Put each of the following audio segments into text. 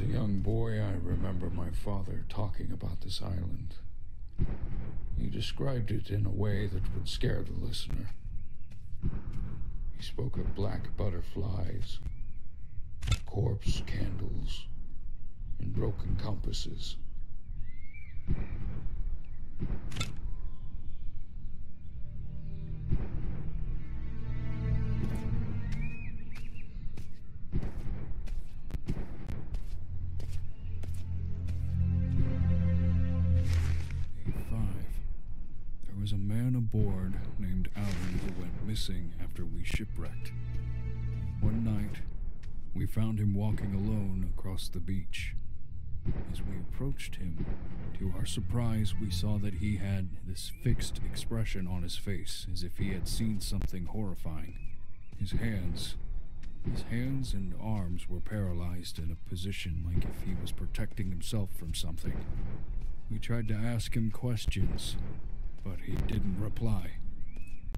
As a young boy, I remember my father talking about this island. He described it in a way that would scare the listener. He spoke of black butterflies, corpse candles, and broken compasses. Found him walking alone across the beach. As we approached him, to our surprise, we saw that he had this fixed expression on his face, as if he had seen something horrifying. His hands, his hands and arms were paralyzed in a position like if he was protecting himself from something. We tried to ask him questions, but he didn't reply.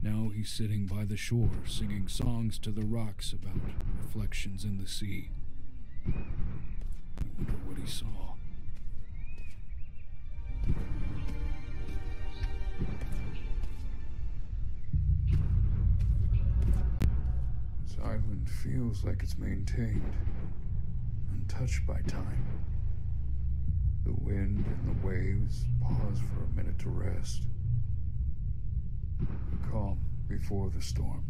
Now he's sitting by the shore singing songs to the rocks about reflections in the sea. I wonder what he saw. This island feels like it's maintained, untouched by time. The wind and the waves pause for a minute to rest calm before the storm.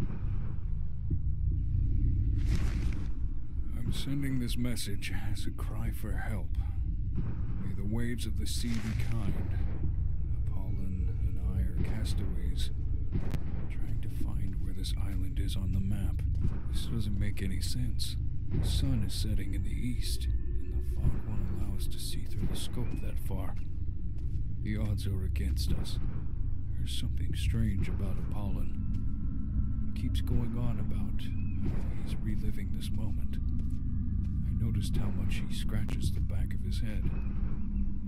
I'm sending this message as a cry for help. May the waves of the sea be kind. Apollon and I are castaways, trying to find where this island is on the map. This doesn't make any sense. The sun is setting in the east, and the fog won't allow us to see through the scope that far. The odds are against us. There's something strange about Apollon. He keeps going on about he's reliving this moment. I noticed how much he scratches the back of his head.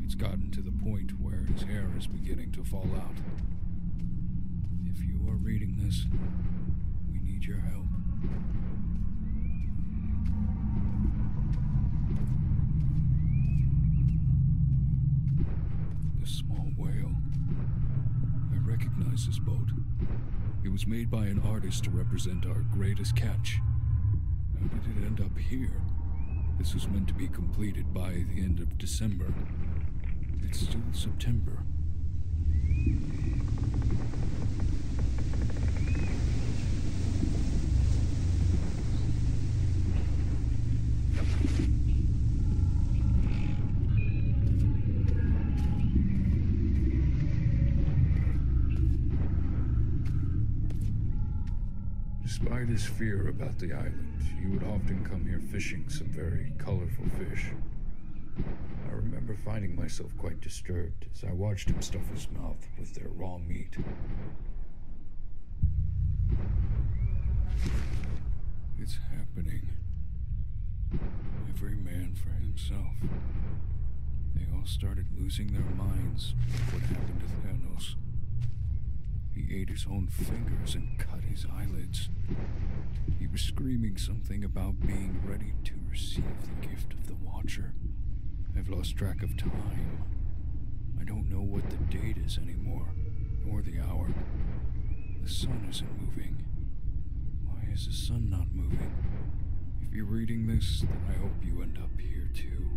It's gotten to the point where his hair is beginning to fall out. If you are reading this, we need your help. Recognize this boat. It was made by an artist to represent our greatest catch. How did it end up here? This was meant to be completed by the end of December. It's still September. Despite his fear about the island, he would often come here fishing some very colorful fish. I remember finding myself quite disturbed as I watched him stuff his mouth with their raw meat. It's happening. Every man for himself. They all started losing their minds what happened to Thanos. He ate his own fingers and cut his eyelids. He was screaming something about being ready to receive the gift of the Watcher. I've lost track of time. I don't know what the date is anymore, nor the hour. The sun isn't moving. Why is the sun not moving? If you're reading this, then I hope you end up here too.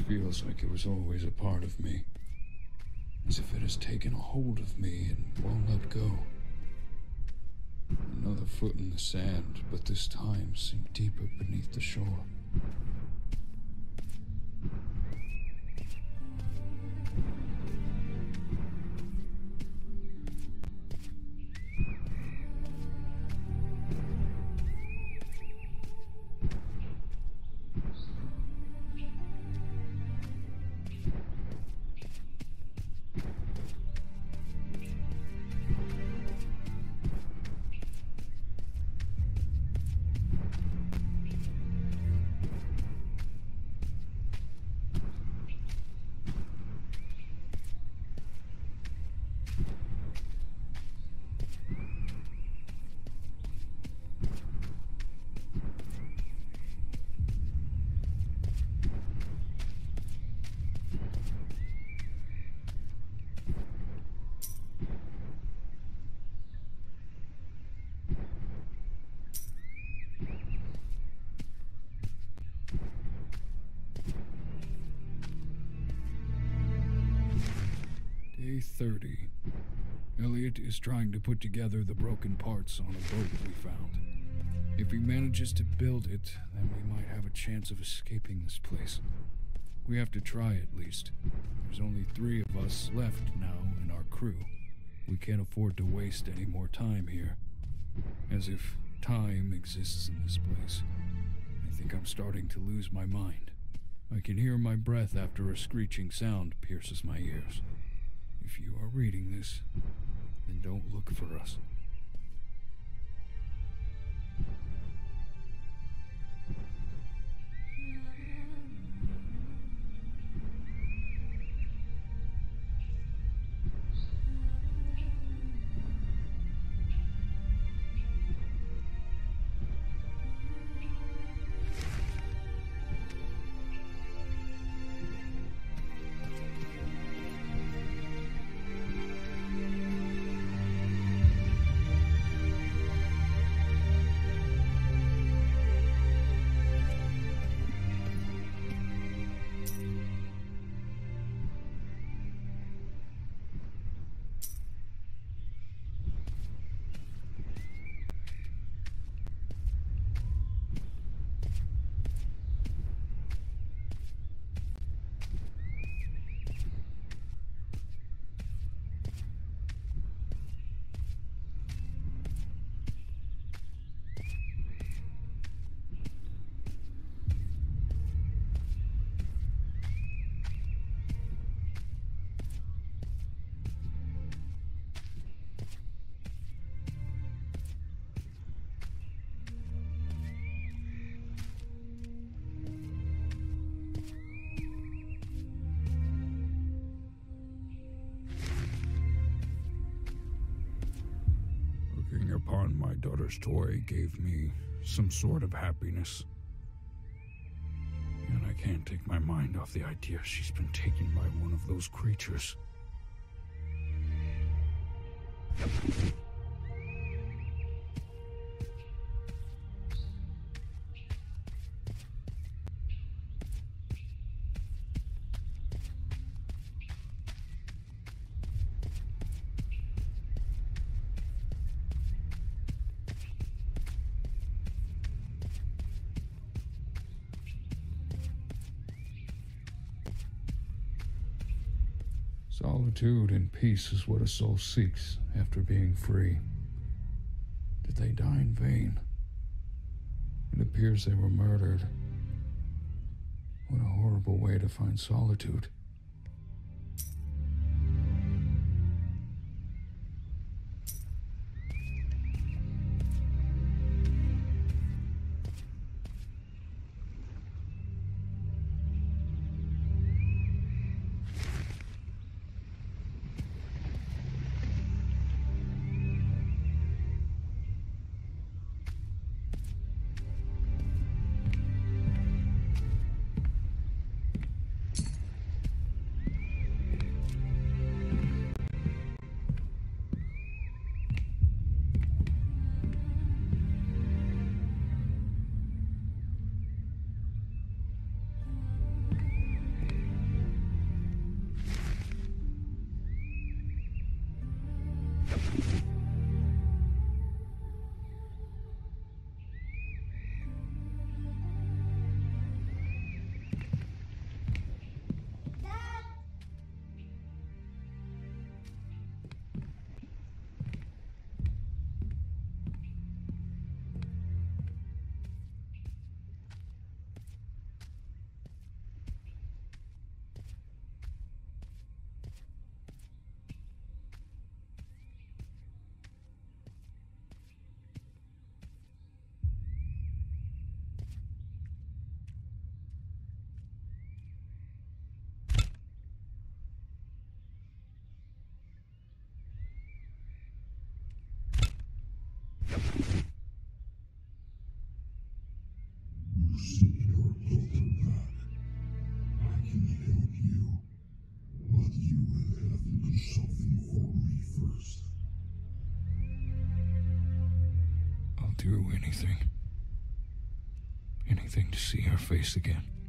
Feels like it was always a part of me. As if it has taken a hold of me and won't let go. Another foot in the sand, but this time sink deeper beneath the shore. Day 30. Elliot is trying to put together the broken parts on a boat we found. If he manages to build it, then we might have a chance of escaping this place. We have to try at least. There's only three of us left now in our crew. We can't afford to waste any more time here. As if time exists in this place. I think I'm starting to lose my mind. I can hear my breath after a screeching sound pierces my ears. If you are reading this, then don't look for us. Daughter's toy gave me some sort of happiness. And I can't take my mind off the idea she's been taken by one of those creatures. Solitude and peace is what a soul seeks after being free. Did they die in vain? It appears they were murdered. What a horrible way to find solitude. Do anything. Anything to see her face again.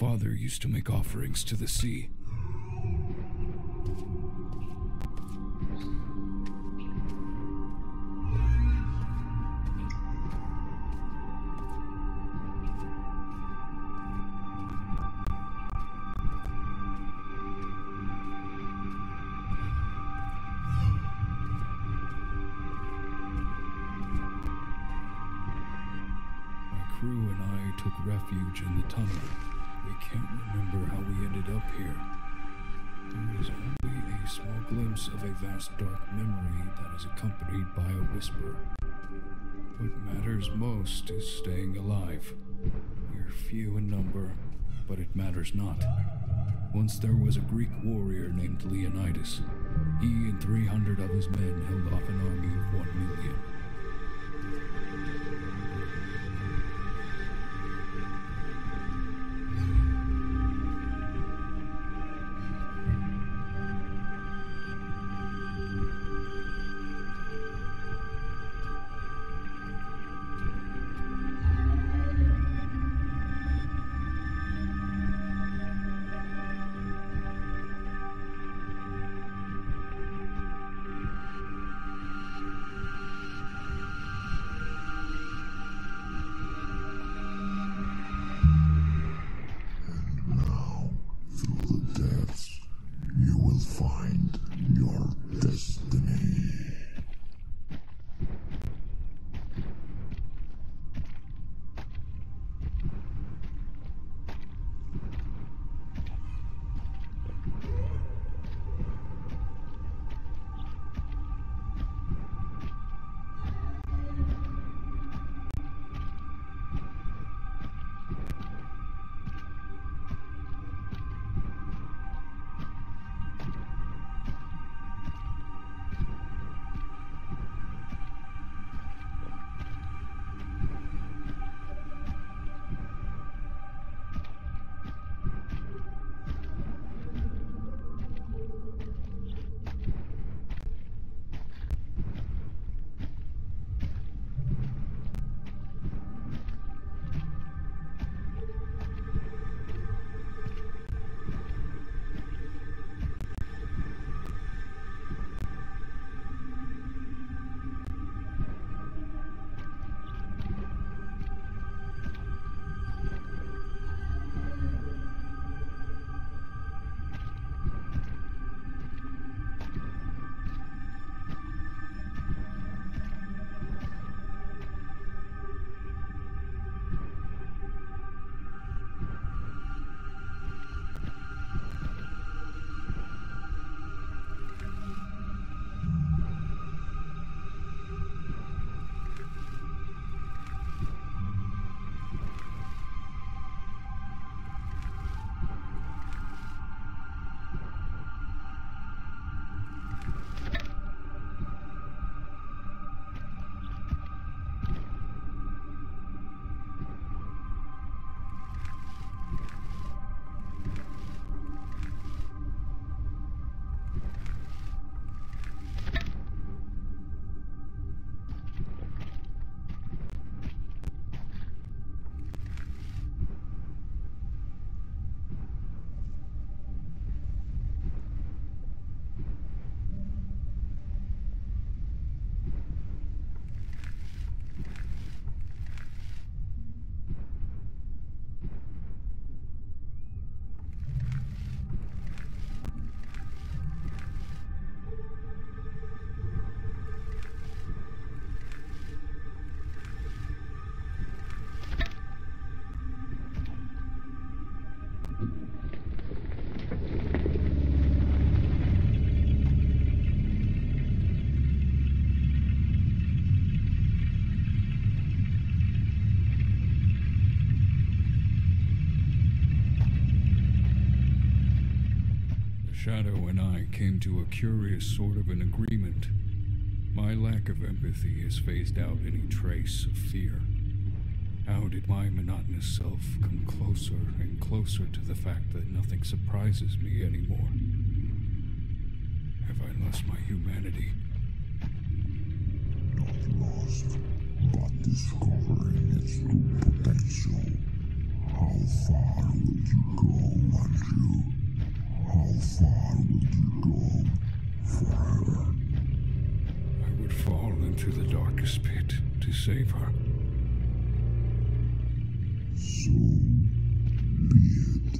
Father used to make offerings to the sea. Glimpse of a vast dark memory that is accompanied by a whisper. What matters most is staying alive. We're few in number, but it matters not. Once there was a Greek warrior named Leonidas. He and 300 of his men held off an army of 1 million. Shadow and I came to a curious sort of an agreement. My lack of empathy has phased out any trace of fear. How did my monotonous self come closer and closer to the fact that nothing surprises me anymore? Have I lost my humanity? Not lost, but discovering its true potential. How far will you go, Andrew? How far would you go for her? I would fall into the darkest pit to save her. So be it.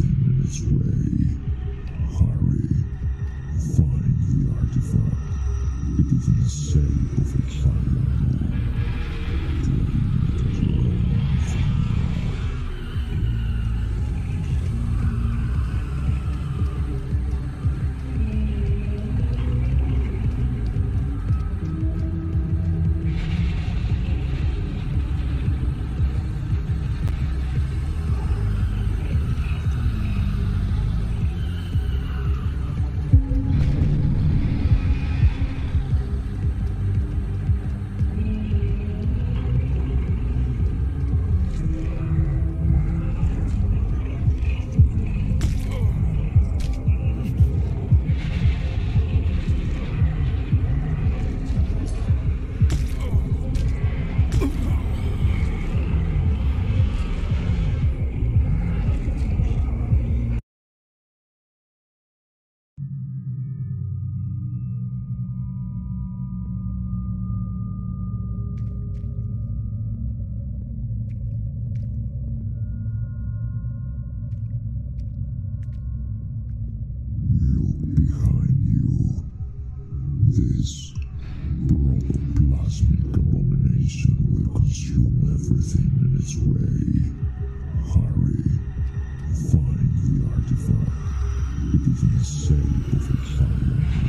In its way. The safe of silent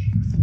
Unfolds